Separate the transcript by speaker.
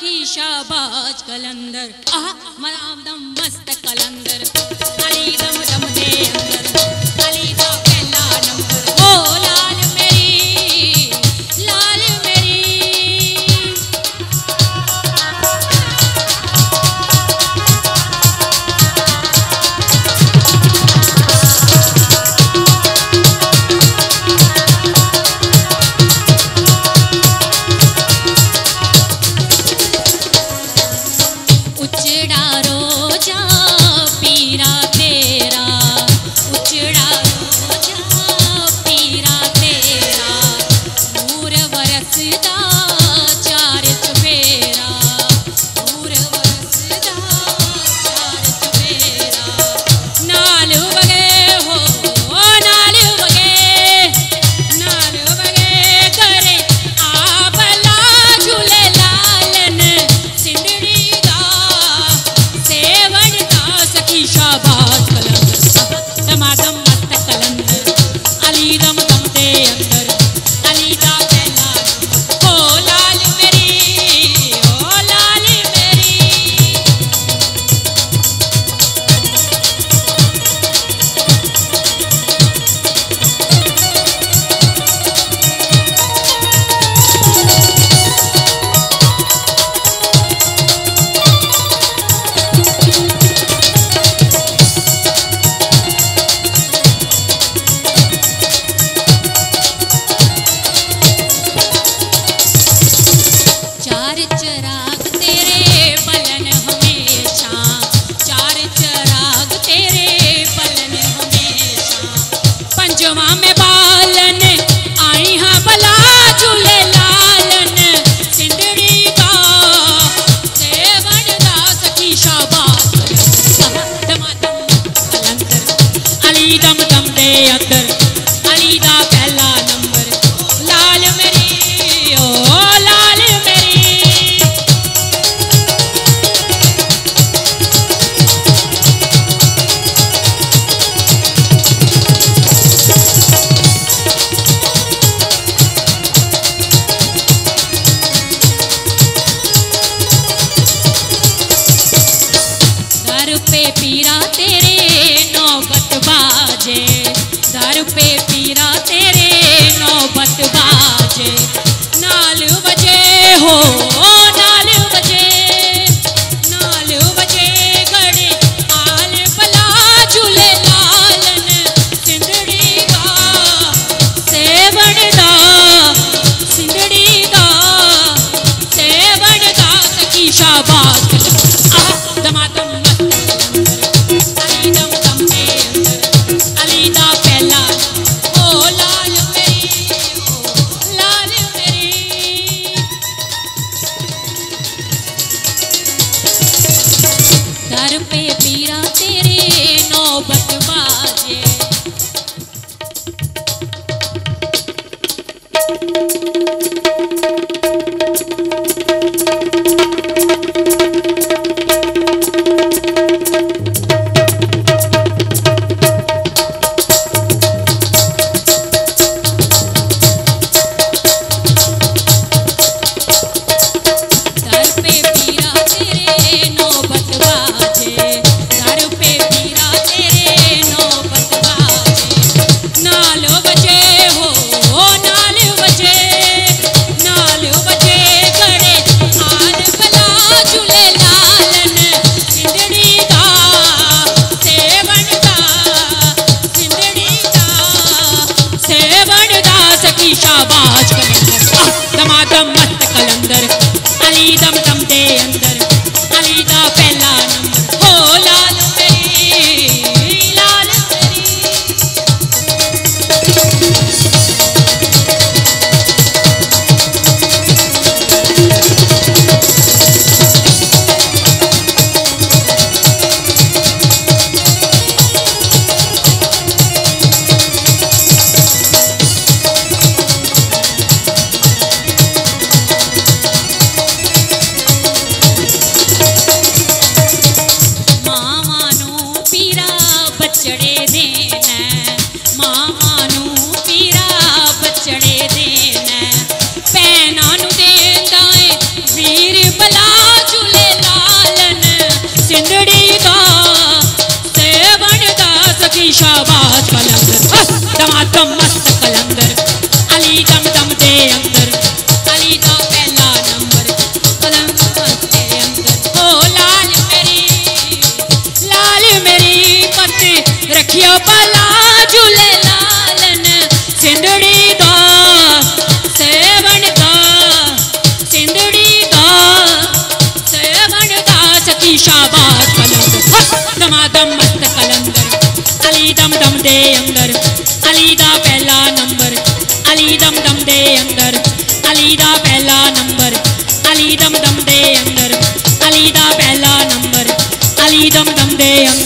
Speaker 1: की शाबाज कलंदर। आह मरामदम मस्त कलंदर। अली दम बजे, नाल बजे हो, नाल बजे नाल बजे घड़े आल भला झूले लालन सिंधड़ी दा सिंधड़ी दा, सेवण दा, सखी शाबाश। आवाज़ कर ਅਲੀ ਦਮ ਦਮ ਦੇ ਅੰਦਰ ਅਲੀ ਦਾ ਪਹਿਲਾ ਨੰਬਰ ਅਲੀ ਦਮ ਦਮ ਦੇ ਅੰਦਰ ਅਲੀ ਦਾ ਪਹਿਲਾ ਨੰਬਰ ਅਲੀ ਦਮ ਦਮ ਦੇ ਅੰਦਰ ਅਲੀ ਦਾ ਪਹਿਲਾ ਨੰਬਰ ਅਲੀ ਦਮ ਦਮ ਦੇ ਅੰਦਰ